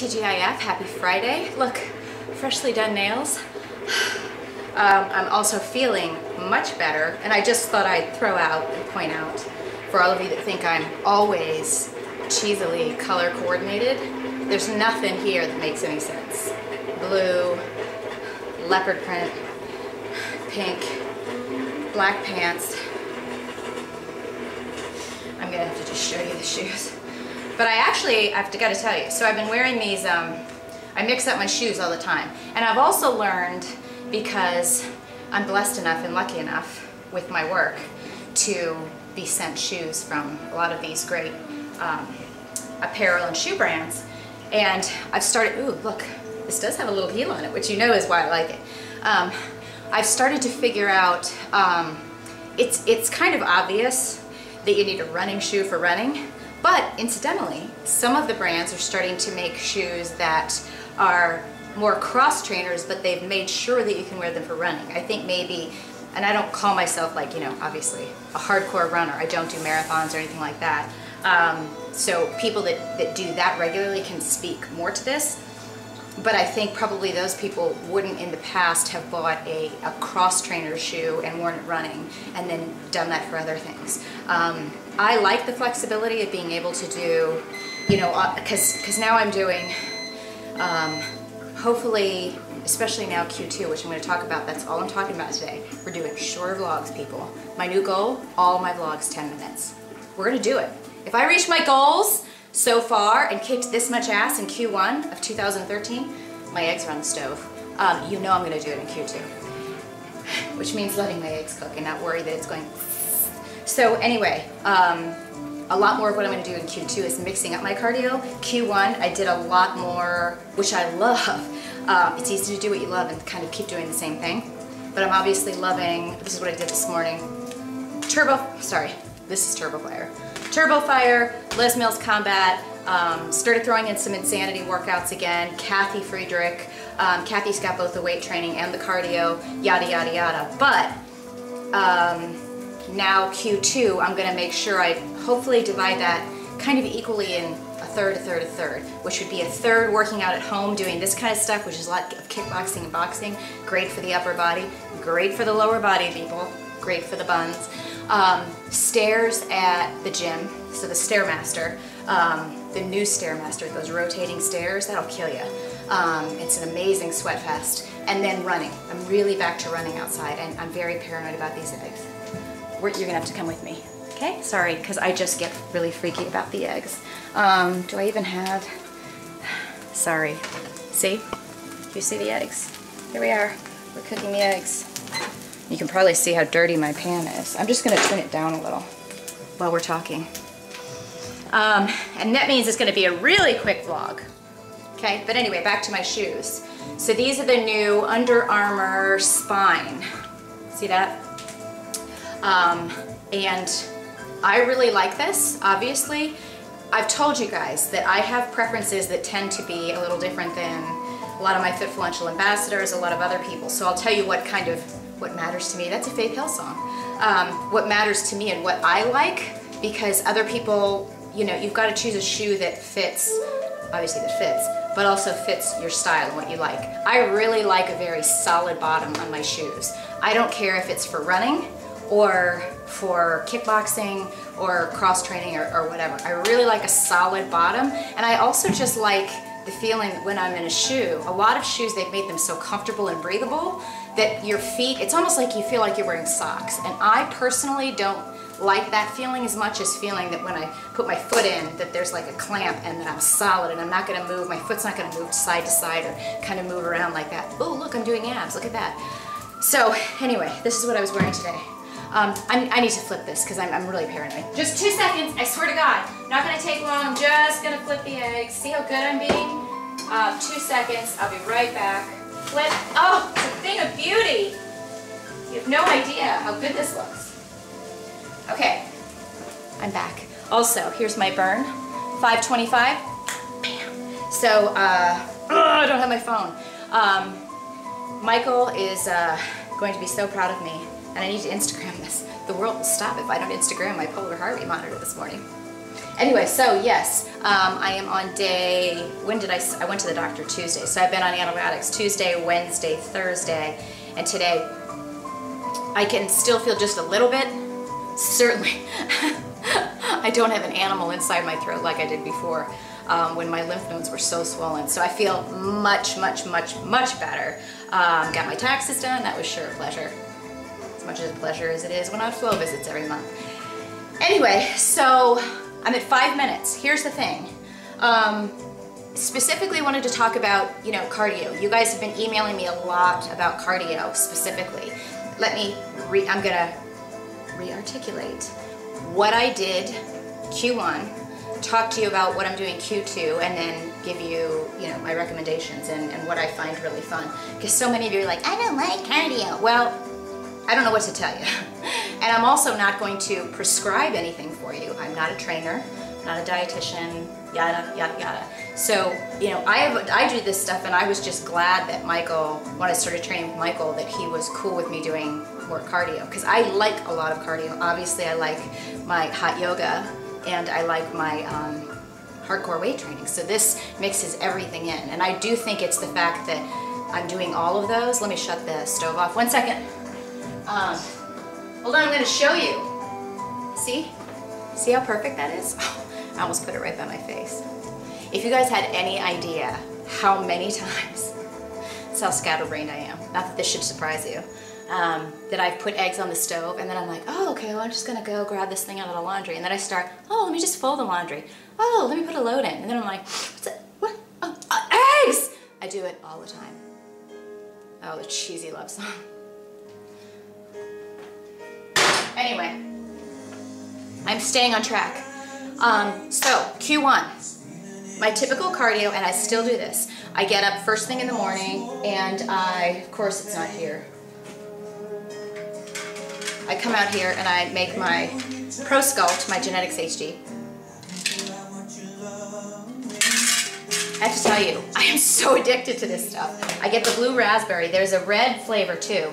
TGIF, happy Friday. Look, freshly done nails. Um, I'm also feeling much better, and I just thought I'd throw out and point out for all of you that think I'm always cheesily color coordinated, there's nothing here that makes any sense. Blue, leopard print, pink, black pants. I'm gonna have to just show you the shoes. But I actually, I've got to tell you, so I've been wearing these, um, I mix up my shoes all the time. And I've also learned, because I'm blessed enough and lucky enough with my work, to be sent shoes from a lot of these great um, apparel and shoe brands. And I've started, ooh, look, this does have a little heel on it, which you know is why I like it. Um, I've started to figure out, um, it's, it's kind of obvious that you need a running shoe for running, but incidentally, some of the brands are starting to make shoes that are more cross trainers, but they've made sure that you can wear them for running. I think maybe, and I don't call myself like, you know, obviously a hardcore runner. I don't do marathons or anything like that. Um, so people that, that do that regularly can speak more to this. But I think probably those people wouldn't in the past have bought a, a cross trainer shoe and worn it running and then done that for other things. Um, I like the flexibility of being able to do, you know, because uh, because now I'm doing, um, hopefully, especially now Q2, which I'm going to talk about. That's all I'm talking about today. We're doing shorter vlogs, people. My new goal: all my vlogs 10 minutes. We're going to do it. If I reach my goals so far and kicked this much ass in Q1 of 2013, my eggs are on the stove. Um, you know I'm going to do it in Q2, which means letting my eggs cook and not worry that it's going so anyway, um, a lot more of what I'm going to do in Q2 is mixing up my cardio. Q1, I did a lot more, which I love. Um, it's easy to do what you love and kind of keep doing the same thing. But I'm obviously loving, this is what I did this morning. Turbo, sorry, this is Turbo Fire. Turbo Fire, Les Mills Combat, um, started throwing in some insanity workouts again. Cathe Friedrich, um, Cathe's got both the weight training and the cardio, yada, yada, yada. But, um, now Q2, I'm gonna make sure I hopefully divide that kind of equally in a third, a third, a third, which would be a third working out at home doing this kind of stuff, which is a lot of kickboxing and boxing, great for the upper body, great for the lower body people, great for the buns. Um, stairs at the gym, so the Stairmaster, um, the new Stairmaster, those rotating stairs, that'll kill you. Um, it's an amazing sweat fest. And then running. I'm really back to running outside and I'm very paranoid about these eggs you're gonna have to come with me. Okay, sorry, because I just get really freaky about the eggs. Um, do I even have, sorry. See, you see the eggs? Here we are, we're cooking the eggs. You can probably see how dirty my pan is. I'm just gonna turn it down a little while we're talking. Um, and that means it's gonna be a really quick vlog. Okay, but anyway, back to my shoes. So these are the new Under Armour Spine. See that? Um, and I really like this, obviously. I've told you guys that I have preferences that tend to be a little different than a lot of my Fitfluential ambassadors, a lot of other people. So I'll tell you what kind of, what matters to me. That's a Faith Hill song. Um, what matters to me and what I like, because other people, you know, you've got to choose a shoe that fits, obviously that fits, but also fits your style and what you like. I really like a very solid bottom on my shoes. I don't care if it's for running, or for kickboxing or cross training or, or, whatever. I really like a solid bottom and I also just like the feeling when I'm in a shoe. A lot of shoes, they've made them so comfortable and breathable that your feet, it's almost like you feel like you're wearing socks. And I personally don't like that feeling as much as feeling that when I put my foot in that there's like a clamp and that I'm solid and I'm not gonna move, my foot's not gonna move side to side or kind of move around like that. Oh, look, I'm doing abs, look at that. So anyway, this is what I was wearing today. Um, i need to flip this because I'm, I'm, really paranoid. Just two seconds, I swear to God. Not gonna take long, I'm just gonna flip the eggs. See how good I'm being? Uh, two seconds, I'll be right back. Flip, oh, it's a thing of beauty. You have no idea how good this looks. Okay, I'm back. Also, here's my burn, 525, bam. So, uh, I don't have my phone. Um, Michael is uh, going to be so proud of me and I need to Instagram this. The world will stop if I don't Instagram my polar heart rate monitor this morning. Anyway, so yes, um, I am on day, when did I, I went to the doctor Tuesday. So I've been on antibiotics Tuesday, Wednesday, Thursday, and today. I can still feel just a little bit. Certainly, I don't have an animal inside my throat like I did before um, when my lymph nodes were so swollen. So I feel much, much, much, much better. Um, got my taxes done. That was sure a pleasure. Much as a pleasure as it is when I have flow visits every month. Anyway, so I'm at five minutes. Here's the thing. Um, specifically wanted to talk about, you know, cardio. You guys have been emailing me a lot about cardio specifically. Let me re, I'm gonna re-articulate what I did Q1, talk to you about what I'm doing Q2, and then give you, you know, my recommendations and, and what I find really fun. Because so many of you are like, I don't like cardio. Well, I don't know what to tell you. And I'm also not going to prescribe anything for you. I'm not a trainer, not a dietitian, yada, yada, yada. So, you know, I have, I do this stuff and I was just glad that Michael, when I started training with Michael, that he was cool with me doing more cardio. Because I like a lot of cardio. Obviously, I like my hot yoga and I like my um, hardcore weight training. So this mixes everything in. And I do think it's the fact that I'm doing all of those. Let me shut the stove off. One second. Um, hold on, I'm gonna show you. See? See how perfect that is? I almost put it right by my face. If you guys had any idea how many times, that's how scatterbrained I am. Not that this should surprise you. Um, that I've put eggs on the stove and then I'm like, oh, okay, well, I'm just gonna go grab this thing out of the laundry. And then I start, oh, let me just fold the laundry. Oh, let me put a load in. And then I'm like, what's it? What? Oh, uh, eggs! I do it all the time. Oh, the cheesy love song. Anyway, I'm staying on track. Um, so, Q1, my typical cardio, and I still do this. I get up first thing in the morning, and I, of course, it's not here. I come out here and I make my Pro Sculpt, my Genetix HD. I have to tell you, I am so addicted to this stuff. I get the blue raspberry. There's a red flavor too,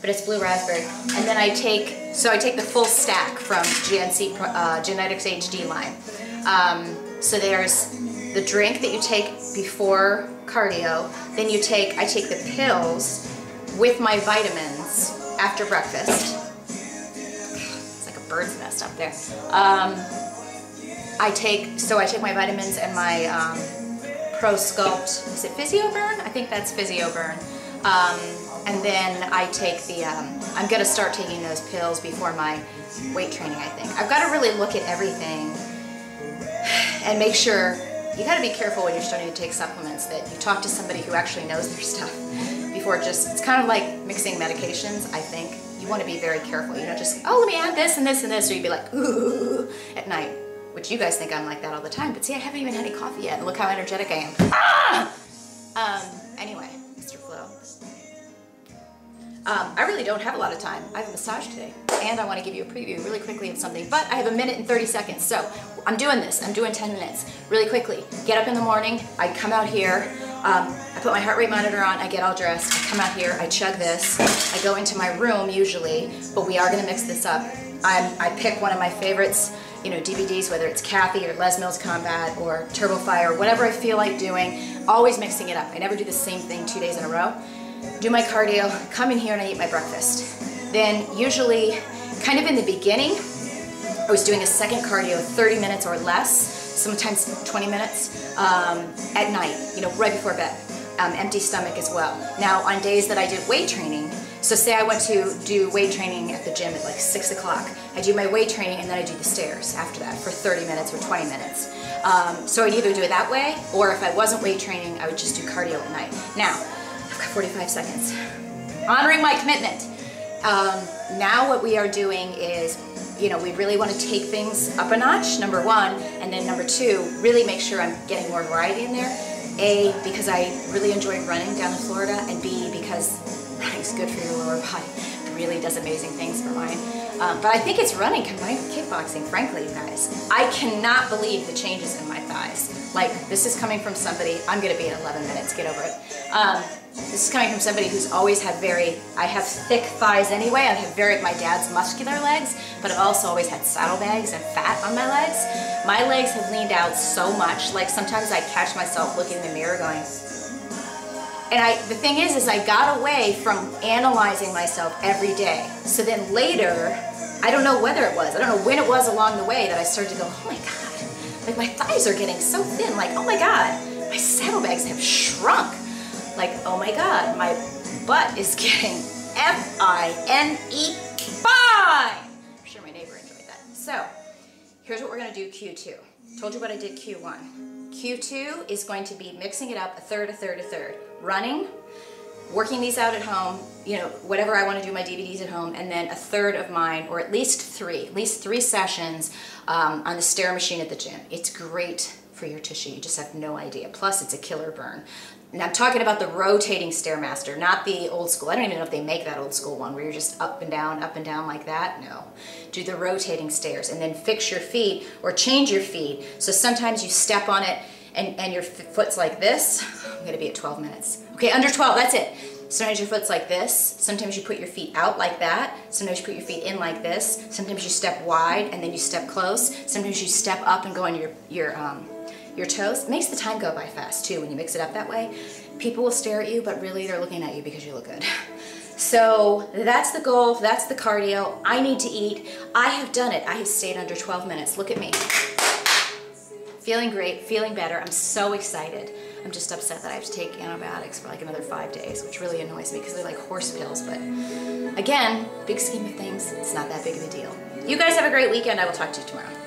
but it's blue raspberry. And then I take, so I take the full stack from GNC uh, Genetix HD line. Um, so there's the drink that you take before cardio. Then you take, I take the pills with my vitamins after breakfast. It's like a bird's nest up there. Um, I take, so I take my vitamins and my um, is it PhysioBurn? I think that's PhysioBurn. Um, and then I take the, um, I'm gonna start taking those pills before my weight training, I think. I've gotta really look at everything and make sure, you gotta be careful when you're starting to take supplements that you talk to somebody who actually knows their stuff before just, it's kind of like mixing medications, I think. You wanna be very careful. You don't just, oh, let me add this and this and this, or you'd be like, ooh, at night which you guys think I'm like that all the time, but see, I haven't even had any coffee yet, and look how energetic I am. Ah! Um, Um, I really don't have a lot of time. I have a massage today, and I want to give you a preview really quickly of something, but I have a minute and 30 seconds, so I'm doing this. I'm doing 10 minutes really quickly. Get up in the morning, I come out here, um, I put my heart rate monitor on, I get all dressed, I come out here, I chug this, I go into my room usually, but we are going to mix this up. I'm, I pick one of my favorites, you know, DVDs, whether it's Cathe or Les Mills Combat or Turbo Fire, whatever I feel like doing, always mixing it up. I never do the same thing two days in a row. Do my cardio, come in here and I eat my breakfast. Then usually, kind of in the beginning, I was doing a second cardio, 30 minutes or less, sometimes 20 minutes, um, at night, you know, right before bed. Um, empty stomach as well. Now, on days that I did weight training, so say I went to do weight training at the gym at like six o'clock. I do my weight training and then I do the stairs after that for 30 minutes or 20 minutes. Um, so I'd either do it that way, or if I wasn't weight training, I would just do cardio at night. Now, 45 seconds. Honoring my commitment. Um, now what we are doing is, you know, we really want to take things up a notch, number one, and then number two, really make sure I'm getting more variety in there. A, because I really enjoy running down in Florida, and B, because running's good for your lower body. It really does amazing things for mine. Um, but I think it's running combined with kickboxing, frankly, you guys. I cannot believe the changes in my thighs. Like, this is coming from somebody, I'm gonna be in 11 minutes, get over it. Um, this is coming from somebody who's always had very, I have thick thighs anyway, I have very, my dad's muscular legs, but I've also always had saddlebags and fat on my legs. My legs have leaned out so much, like sometimes I catch myself looking in the mirror going, and I, the thing is, is I got away from analyzing myself every day. So then later, I don't know whether it was, I don't know when it was along the way that I started to go, oh my God, like my thighs are getting so thin. Like, oh my God, my saddlebags have shrunk. Like, oh my God, my butt is getting F-I-N-E fine. I'm sure my neighbor enjoyed that. So, here's what we're gonna do Q2. Told you what I did Q1. Q2 is going to be mixing it up a third, a third, a third running, working these out at home, you know, whatever I want to do my DVDs at home, and then a third of mine, or at least three, at least three sessions um, on the stair machine at the gym. It's great for your tissue, you just have no idea. Plus, it's a killer burn. And I'm talking about the rotating Stairmaster, not the old school. I don't even know if they make that old school one where you're just up and down, up and down like that. No. Do the rotating stairs and then fix your feet or change your feet. So sometimes you step on it and, and your foot's like this, I'm gonna be at 12 minutes. Okay, under 12, that's it. Sometimes your foot's like this. Sometimes you put your feet out like that. Sometimes you put your feet in like this. Sometimes you step wide and then you step close. Sometimes you step up and go on your, your, um, your toes. It makes the time go by fast too when you mix it up that way. People will stare at you, but really they're looking at you because you look good. So that's the goal, that's the cardio. I need to eat. I have done it. I have stayed under 12 minutes. Look at me. Feeling great, feeling better. I'm so excited. I'm just upset that I have to take antibiotics for like another five days, which really annoys me because they're like horse pills. But again, big scheme of things, it's not that big of a deal. You guys have a great weekend. I will talk to you tomorrow.